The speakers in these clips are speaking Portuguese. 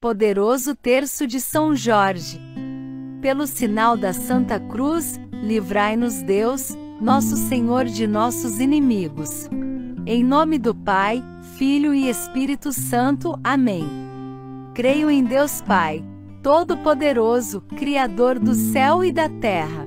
poderoso terço de São Jorge. Pelo sinal da Santa Cruz, livrai-nos Deus, nosso Senhor de nossos inimigos. Em nome do Pai, Filho e Espírito Santo. Amém. Creio em Deus Pai, Todo-Poderoso, Criador do céu e da terra,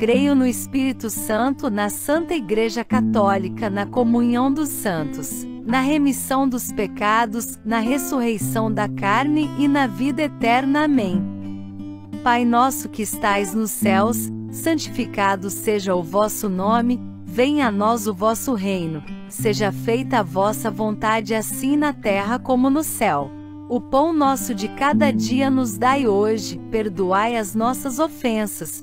Creio no Espírito Santo, na Santa Igreja Católica, na comunhão dos santos na remissão dos pecados, na ressurreição da carne e na vida eterna. Amém. Pai nosso que estais nos céus, santificado seja o vosso nome, venha a nós o vosso reino, seja feita a vossa vontade assim na terra como no céu. O pão nosso de cada dia nos dai hoje, perdoai as nossas ofensas,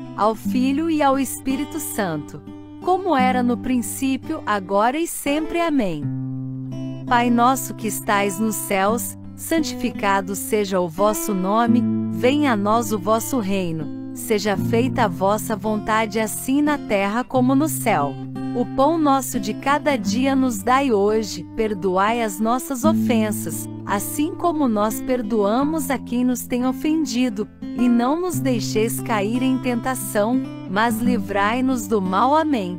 ao Filho e ao Espírito Santo, como era no princípio, agora e sempre. Amém. Pai nosso que estais nos céus, santificado seja o vosso nome, venha a nós o vosso reino, seja feita a vossa vontade assim na terra como no céu. O pão nosso de cada dia nos dai hoje, perdoai as nossas ofensas, assim como nós perdoamos a quem nos tem ofendido, e não nos deixeis cair em tentação, mas livrai-nos do mal. Amém.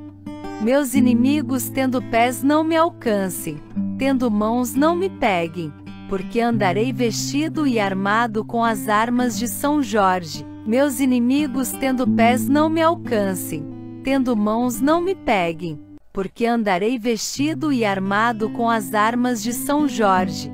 Meus inimigos, tendo pés, não me alcancem, tendo mãos, não me peguem, porque andarei vestido e armado com as armas de São Jorge. Meus inimigos, tendo pés, não me alcancem, tendo mãos, não me peguem, porque andarei vestido e armado com as armas de São Jorge.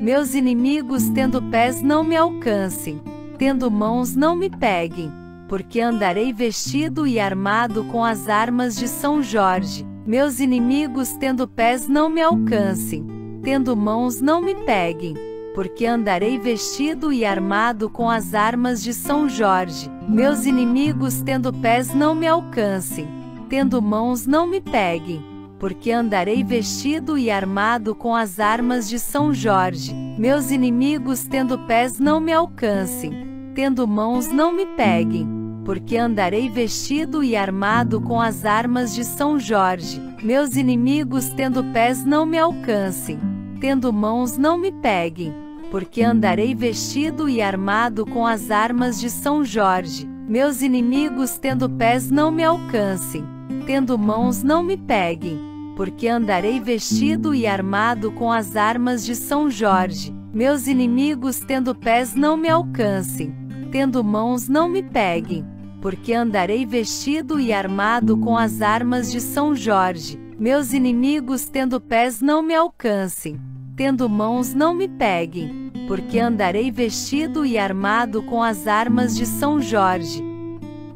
Meus inimigos, tendo pés, não me alcancem, tendo mãos, não me peguem, porque andarei vestido e armado com as armas de São Jorge. Meus inimigos, tendo pés, não me alcancem, tendo mãos, não me peguem, porque andarei vestido e armado com as armas de São Jorge. Meus inimigos, tendo pés, não me alcancem, tendo mãos, não me peguem porque andarei vestido e armado com as armas de São Jorge. Meus inimigos, tendo pés, não me alcancem, tendo mãos, não me peguem, porque andarei vestido e armado com as armas de São Jorge. Meus inimigos, tendo pés, não me alcancem, tendo mãos, não me peguem, porque andarei vestido e armado com as armas de São Jorge. Meus inimigos, tendo pés, não me alcancem tendo mãos não me peguem, porque andarei vestido e armado com as armas de São Jorge. Meus inimigos tendo pés não me alcancem, tendo mãos não me peguem, porque andarei vestido e armado com as armas de São Jorge. Meus inimigos tendo pés não me alcancem, tendo mãos não me peguem, porque andarei vestido e armado com as armas de São Jorge.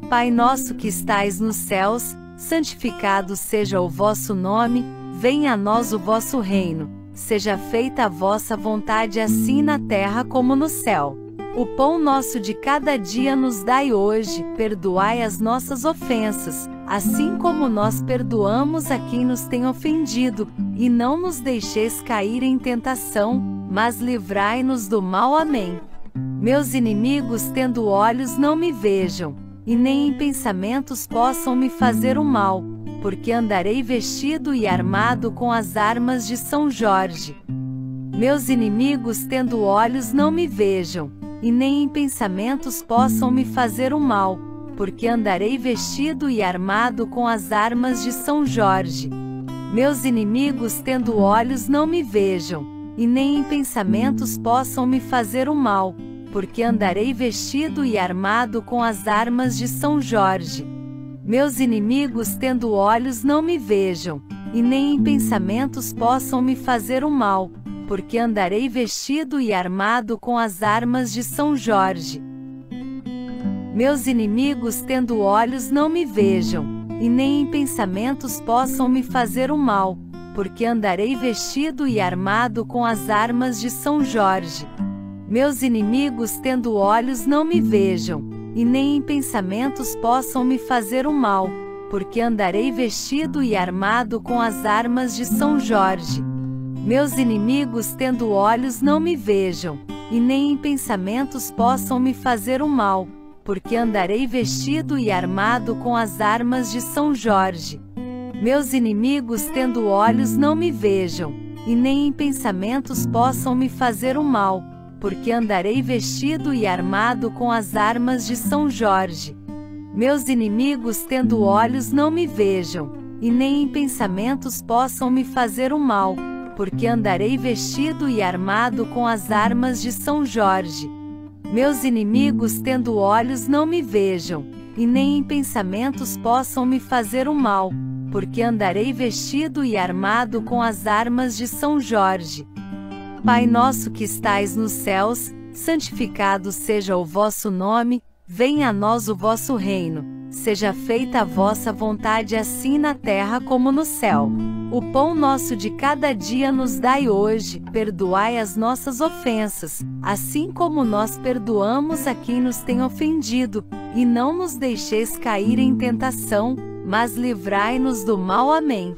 Pai nosso que estais nos céus, santificado seja o vosso nome, venha a nós o vosso reino, seja feita a vossa vontade assim na terra como no céu. O pão nosso de cada dia nos dai hoje, perdoai as nossas ofensas, assim como nós perdoamos a quem nos tem ofendido, e não nos deixeis cair em tentação, mas livrai-nos do mal. Amém. Meus inimigos, tendo olhos, não me vejam e nem em pensamentos possam me fazer o mal, porque andarei vestido e armado com as armas de São Jorge. Meus inimigos, tendo olhos, não me vejam, e nem em pensamentos possam me fazer o mal, porque andarei vestido e armado com as armas de São Jorge. Meus inimigos, tendo olhos, não me vejam, e nem em pensamentos possam me fazer o mal, porque andarei vestido e armado com as armas de São Jorge. Meus inimigos, tendo olhos, não me vejam, e nem em pensamentos possam me fazer o mal, porque andarei vestido e armado com as armas de São Jorge. Meus inimigos, tendo olhos, não me vejam, e nem em pensamentos possam me fazer o mal, porque andarei vestido e armado com as armas de São Jorge. Meus inimigos, tendo olhos, não me vejam, e nem em pensamentos possam me fazer o mal, porque andarei vestido e armado com as armas de São Jorge. Meus inimigos, tendo olhos, não me vejam, e nem em pensamentos possam me fazer o mal, porque andarei vestido e armado com as armas de São Jorge. Meus inimigos, tendo olhos, não me vejam, e nem em pensamentos possam me fazer o mal, porque andarei vestido e armado com as armas de São Jorge. Meus inimigos, tendo olhos, não me vejam, e nem em pensamentos possam me fazer o mal, porque andarei vestido e armado com as armas de São Jorge. Meus inimigos, tendo olhos, não me vejam, e nem em pensamentos possam me fazer o mal, porque andarei vestido e armado com as armas de São Jorge. Pai nosso que estais nos céus, santificado seja o vosso nome, venha a nós o vosso reino, seja feita a vossa vontade assim na terra como no céu. O pão nosso de cada dia nos dai hoje, perdoai as nossas ofensas, assim como nós perdoamos a quem nos tem ofendido, e não nos deixeis cair em tentação, mas livrai-nos do mal. Amém.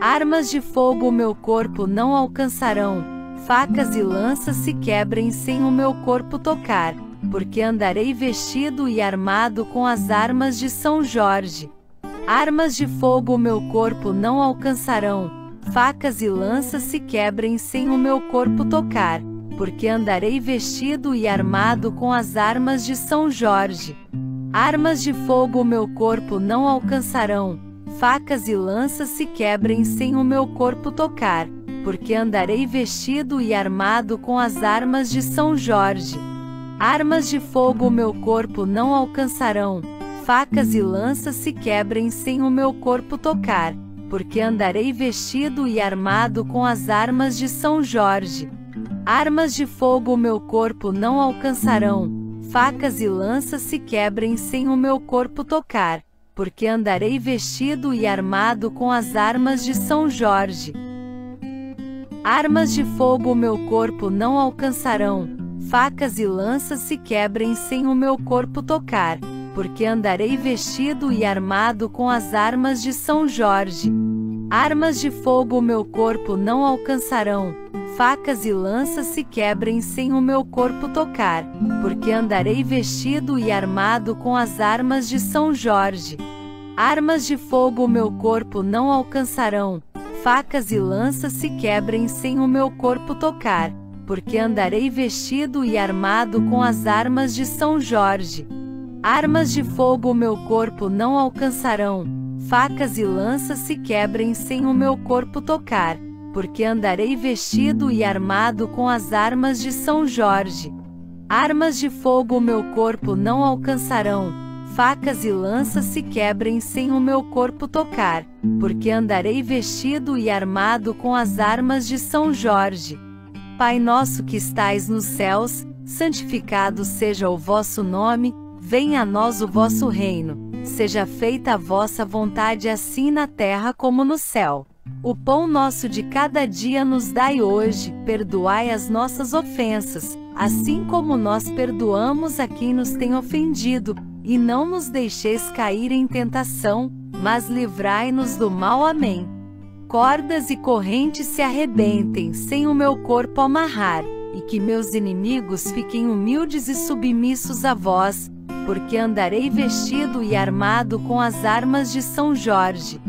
Armas de fogo o meu corpo não alcançarão facas e lanças se quebrem sem o meu corpo tocar, porque andarei vestido e armado com as armas de São Jorge. Armas de fogo o meu corpo não alcançarão, facas e lanças se quebrem sem o meu corpo tocar, porque andarei vestido e armado com as armas de São Jorge. Armas de fogo o meu corpo não alcançarão, facas e lanças se quebrem sem o meu corpo tocar, porque andarei vestido e armado com as armas de São Jorge. Armas de fogo o meu corpo não alcançarão, facas e lanças se quebrem sem o meu corpo tocar, porque andarei vestido e armado com as armas de São Jorge. Armas de fogo o meu corpo não alcançarão, facas e lanças se quebrem sem o meu corpo tocar, porque andarei vestido e armado com as armas de São Jorge. Armas de fogo o meu corpo não alcançarão, facas e lanças se quebrem sem o meu corpo tocar, porque andarei vestido e armado com as armas de São Jorge. Armas de fogo o meu corpo não alcançarão, facas e lanças se quebrem sem o meu corpo tocar, porque andarei vestido e armado com as armas de São Jorge. Armas de fogo o meu corpo não alcançarão, facas e lanças se quebrem sem o meu corpo tocar, porque andarei vestido e armado com as armas de São Jorge. Armas de fogo o meu corpo não alcançarão, facas e lanças se quebrem sem o meu corpo tocar, porque andarei vestido e armado com as armas de São Jorge. Armas de fogo o meu corpo não alcançarão, facas e lanças se quebrem sem o meu corpo tocar, porque andarei vestido e armado com as armas de São Jorge. Pai nosso que estais nos céus, santificado seja o vosso nome, venha a nós o vosso reino, seja feita a vossa vontade assim na terra como no céu. O pão nosso de cada dia nos dai hoje, perdoai as nossas ofensas, assim como nós perdoamos a quem nos tem ofendido, e não nos deixeis cair em tentação, mas livrai-nos do mal. Amém. Cordas e correntes se arrebentem sem o meu corpo amarrar, e que meus inimigos fiquem humildes e submissos a vós, porque andarei vestido e armado com as armas de São Jorge.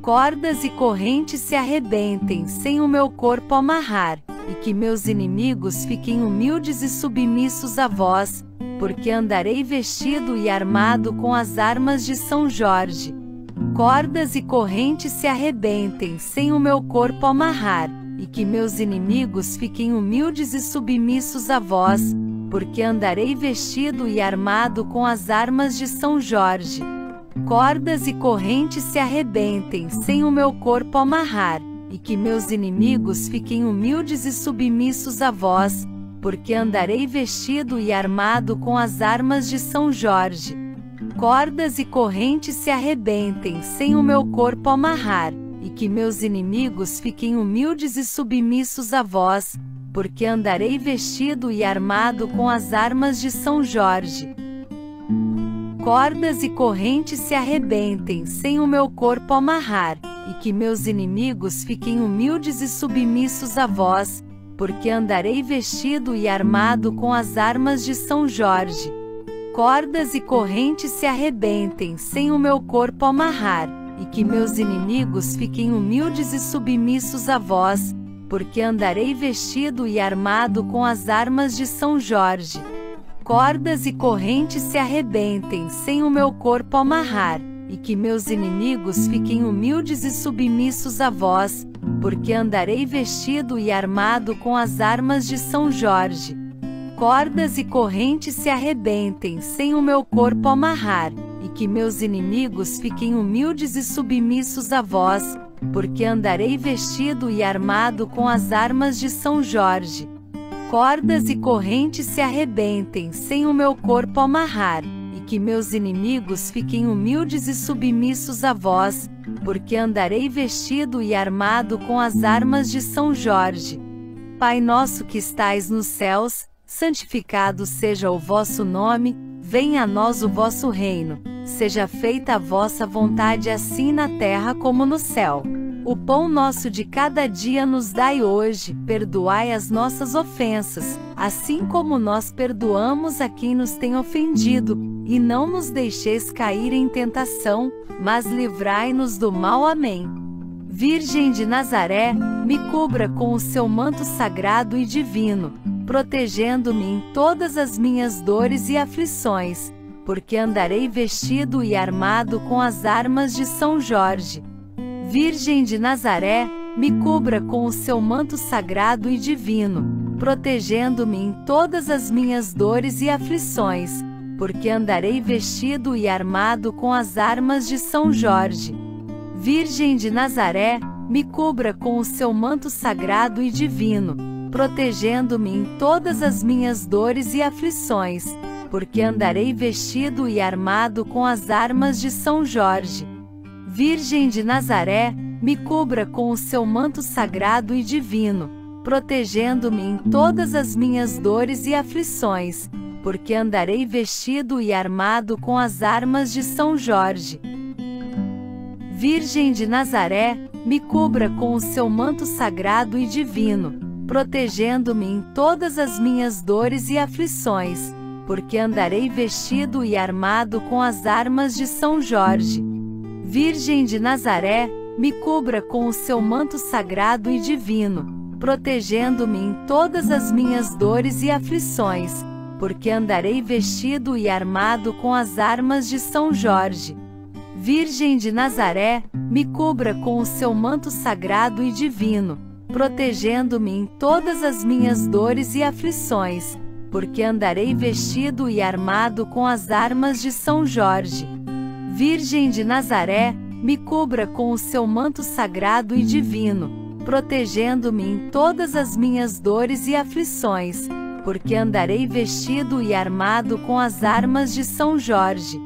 Cordas e correntes se arrebentem sem o meu corpo amarrar, e que meus inimigos fiquem humildes e submissos a vós, porque andarei vestido e armado com as armas de São Jorge. Cordas e correntes se arrebentem sem o meu corpo amarrar, e que meus inimigos fiquem humildes e submissos a vós, porque andarei vestido e armado com as armas de São Jorge. Cordas e correntes se arrebentem sem o meu corpo amarrar, e que meus inimigos fiquem humildes e submissos a vós, porque andarei vestido e armado com as armas de São Jorge. Cordas e correntes se arrebentem sem o meu corpo amarrar, e que meus inimigos fiquem humildes e submissos a vós, porque andarei vestido e armado com as armas de São Jorge. Cordas e correntes se arrebentem sem o meu corpo amarrar, e que meus inimigos fiquem humildes e submissos a vós, porque andarei vestido e armado com as armas de São Jorge. Cordas e correntes se arrebentem sem o meu corpo amarrar, e que meus inimigos fiquem humildes e submissos a vós, porque andarei vestido e armado com as armas de São Jorge. Cordas e correntes se arrebentem sem o meu corpo amarrar, e que meus inimigos fiquem humildes e submissos a vós, porque andarei vestido e armado com as armas de São Jorge. Cordas e correntes se arrebentem sem o meu corpo amarrar, e que meus inimigos fiquem humildes e submissos a vós, porque andarei vestido e armado com as armas de São Jorge. Cordas e correntes se arrebentem sem o meu corpo amarrar, e que meus inimigos fiquem humildes e submissos a vós, porque andarei vestido e armado com as armas de São Jorge. Pai nosso que estais nos céus, santificado seja o vosso nome, venha a nós o vosso reino, seja feita a vossa vontade assim na terra como no céu. O pão nosso de cada dia nos dai hoje, perdoai as nossas ofensas, assim como nós perdoamos a quem nos tem ofendido, e não nos deixeis cair em tentação, mas livrai-nos do mal. Amém. Virgem de Nazaré, me cubra com o seu manto sagrado e divino, protegendo-me em todas as minhas dores e aflições, porque andarei vestido e armado com as armas de São Jorge. Virgem de Nazaré, me cubra com o seu manto sagrado e divino, protegendo-me em todas as minhas dores e aflições, porque andarei vestido e armado com as armas de São Jorge. Virgem de Nazaré, me cubra com o seu manto sagrado e divino, protegendo-me em todas as minhas dores e aflições, porque andarei vestido e armado com as armas de São Jorge. Virgem de Nazaré, me cubra com o seu manto sagrado e divino, protegendo-me em todas as minhas dores e aflições, porque andarei vestido e armado com as armas de São Jorge. Virgem de Nazaré, me cubra com o seu manto sagrado e divino, protegendo-me em todas as minhas dores e aflições, porque andarei vestido e armado com as armas de São Jorge. Virgem de Nazaré, me cubra com o seu manto sagrado e divino, protegendo-me em todas as minhas dores e aflições, porque andarei vestido e armado com as armas de São Jorge. Virgem de Nazaré, me cubra com o seu manto sagrado e divino, protegendo-me em todas as minhas dores e aflições, porque andarei vestido e armado com as armas de São Jorge. Virgem de Nazaré, me cubra com o seu manto sagrado e divino, protegendo-me em todas as minhas dores e aflições, porque andarei vestido e armado com as armas de São Jorge.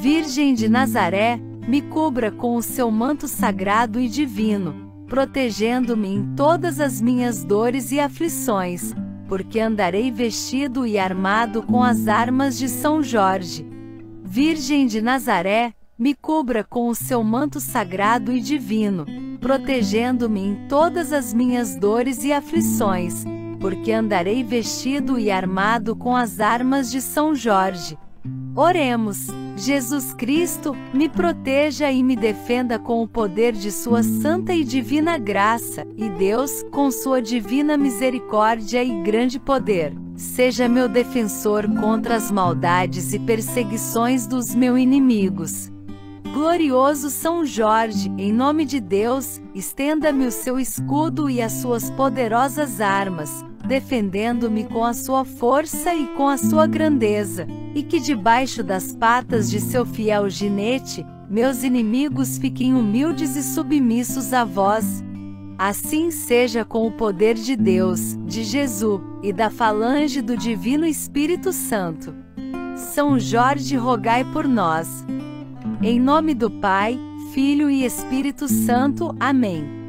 Virgem de Nazaré, me cubra com o seu manto sagrado e divino, protegendo-me em todas as minhas dores e aflições, porque andarei vestido e armado com as armas de São Jorge. Virgem de Nazaré, me cubra com o seu manto sagrado e divino, protegendo-me em todas as minhas dores e aflições, porque andarei vestido e armado com as armas de São Jorge. Oremos. Jesus Cristo, me proteja e me defenda com o poder de Sua santa e divina graça, e Deus, com Sua divina misericórdia e grande poder, seja meu defensor contra as maldades e perseguições dos meus inimigos. Glorioso São Jorge, em nome de Deus, estenda-me o seu escudo e as suas poderosas armas defendendo-me com a sua força e com a sua grandeza, e que debaixo das patas de seu fiel ginete, meus inimigos fiquem humildes e submissos a vós. Assim seja com o poder de Deus, de Jesus e da falange do Divino Espírito Santo. São Jorge, rogai por nós. Em nome do Pai, Filho e Espírito Santo. Amém.